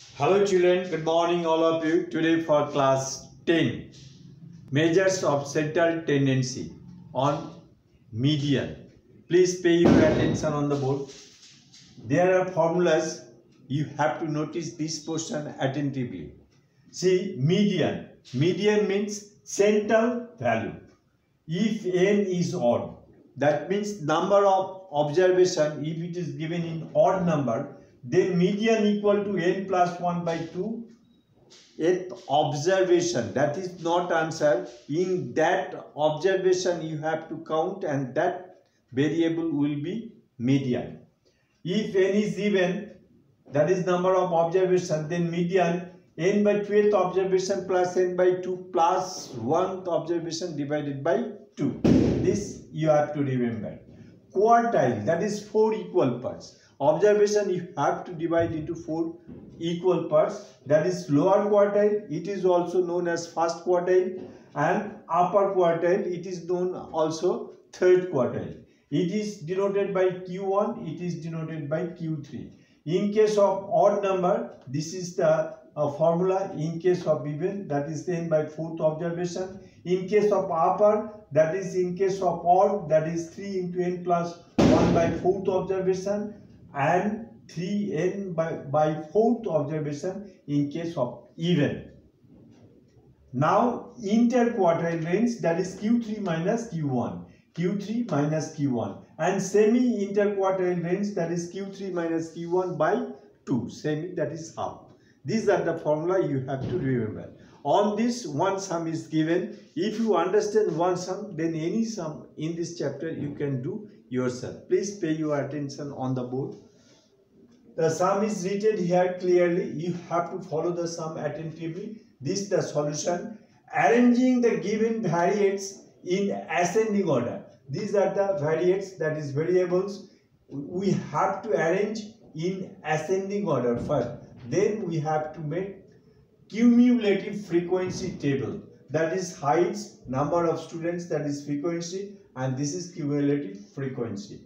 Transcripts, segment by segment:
Hello children, good morning all of you. Today for class 10, measures of central tendency on median. Please pay your attention on the board. There are formulas, you have to notice this portion attentively. See, median. Median means central value. If n is odd, that means number of observation, if it is given in odd number, then median equal to n plus 1 by 2 Eighth observation. That is not answer. In that observation you have to count and that variable will be median. If n is even that is number of observation then median n by 12th observation plus n by 2 plus 1th observation divided by 2 this you have to remember. Quartile that is 4 equal parts observation you have to divide into four equal parts. That is lower quartile it is also known as first quartile and upper quartile it is known also third quartile. It is denoted by q1 it is denoted by q3 in case of odd number this is the uh, formula. In case of even that is then by fourth observation. In case of upper that is in case of odd that is 3 into n plus 1 by fourth observation and 3n by, by fourth observation in case of even. Now interquartile range that is Q3 minus Q1, Q3 minus Q1 and semi interquartile range that is Q3 minus Q1 by 2, semi that is half. These are the formula you have to remember. On this one sum is given. If you understand one sum then any sum in this chapter you can do yourself. Please pay your attention on the board. The sum is written here clearly. You have to follow the sum attentively. This is the solution. Arranging the given variates in ascending order. These are the variates that is variables. We have to arrange in ascending order first. Then we have to make cumulative frequency table. That is heights, number of students that is frequency and this is cumulative frequency.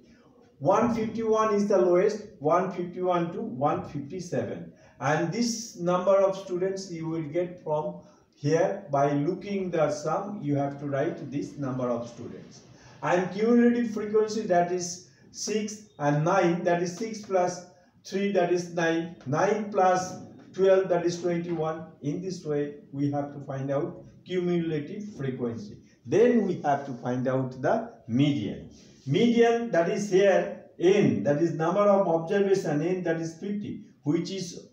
151 is the lowest 151 to 157 and this number of students you will get from here by looking the sum you have to write this number of students. And cumulative frequency that is 6 and 9 that is 6 plus 3 that is 9 9 plus 12 that is 21 in this way we have to find out cumulative frequency then we have to find out the median. Median that is here n that is number of observation n that is 50 which is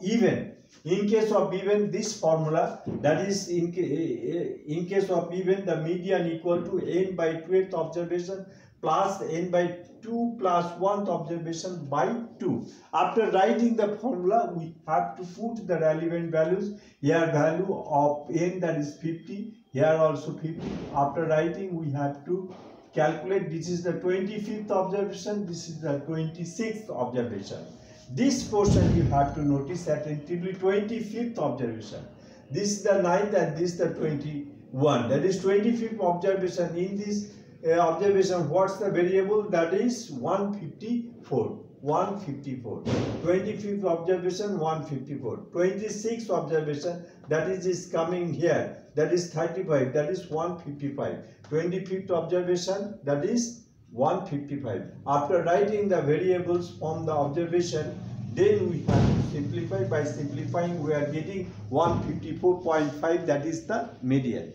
even. In case of even this formula that is in, eh, eh, in case of even the median equal to n by 12th observation plus n by 2 plus 1th observation by 2. After writing the formula, we have to put the relevant values. Here value of n that is 50, here also 50 after writing we have to calculate. This is the 25th observation. This is the 26th observation this portion you have to notice that attentively 25th observation. This is the 9th and this is the 21 that is 25th observation. In this uh, observation what's the variable? That is 154 154 25th observation 154 26th observation that is is coming here. That is 35 that is 155 25th observation that is 155 after writing the variables from the observation then we have to simplify by simplifying we are getting 154.5 that is the median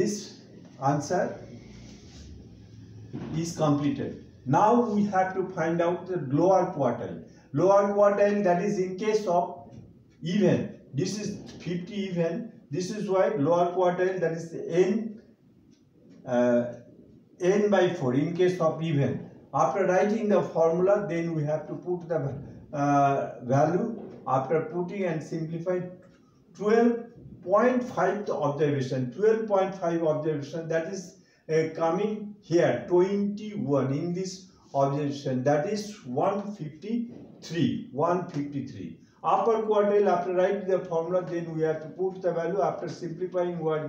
this answer is completed now we have to find out the lower quartile. Lower quartile that is in case of even. This is 50 even. This is why lower quartile that is n uh, n by 4 in case of even. After writing the formula then we have to put the uh, value. After putting and simplify 12.5 observation 12.5 observation that is uh, coming here 21 in this observation that is 153 153 upper quartile after writing the formula then we have to put the value. After simplifying we are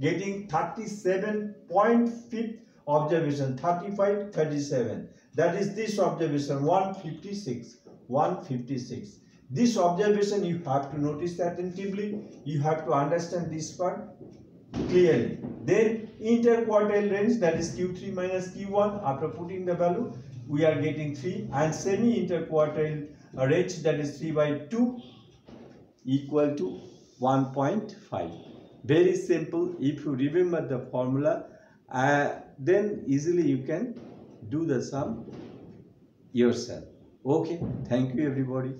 getting 37.5 observation 35 37 that is this observation 156 156 This observation you have to notice attentively. You have to understand this part clearly. Then interquartile range that is Q3 minus Q1 after putting the value we are getting 3 and semi interquartile range that is 3 by 2 equal to 1.5. Very simple if you remember the formula uh, then easily you can do the sum yourself. Okay, thank you everybody.